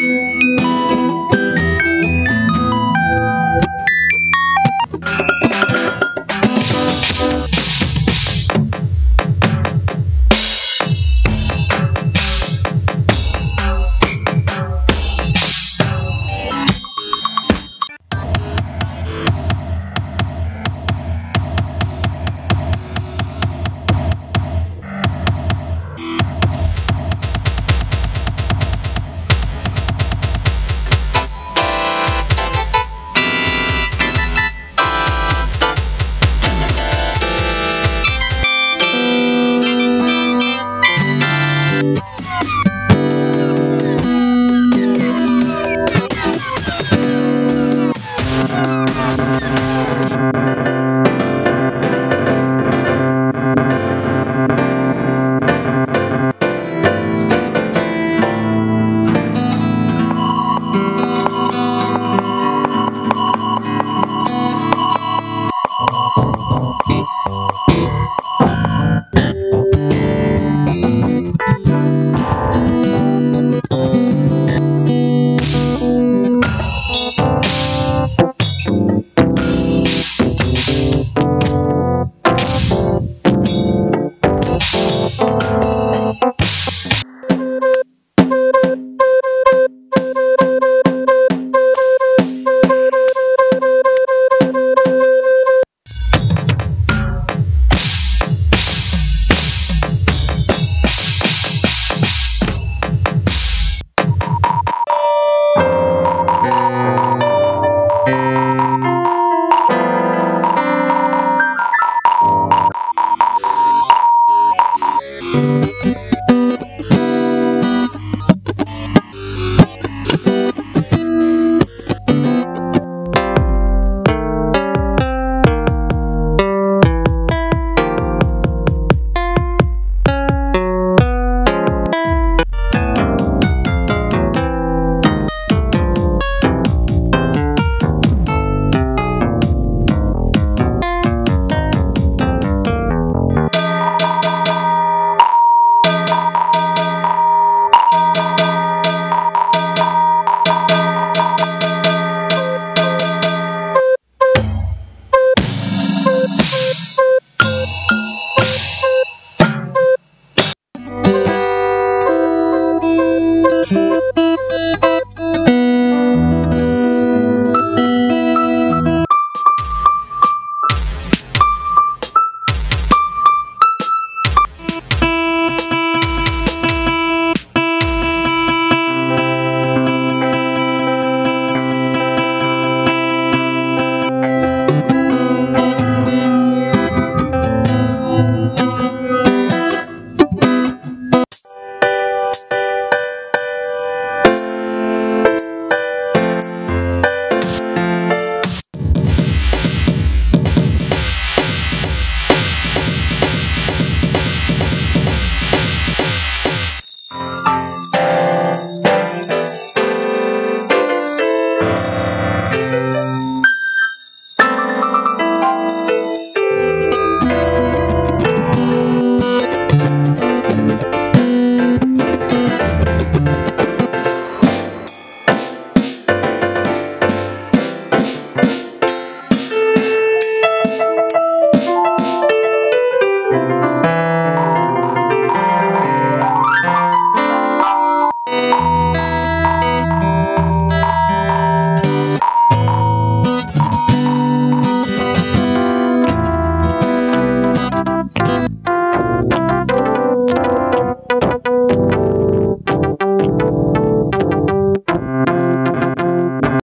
Música